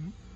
Mm-hmm.